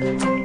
Bye.